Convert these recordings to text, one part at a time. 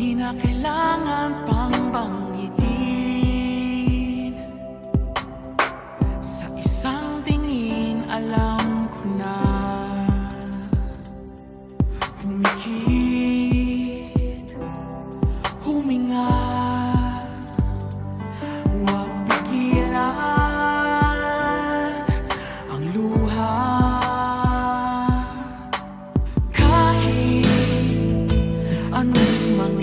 Di na kailangan pang bangon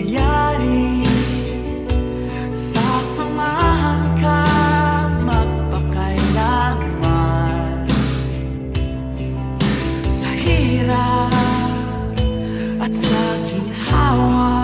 mangyari Sasamahan ka magpakailanman. Sa hirap at sa ginhawa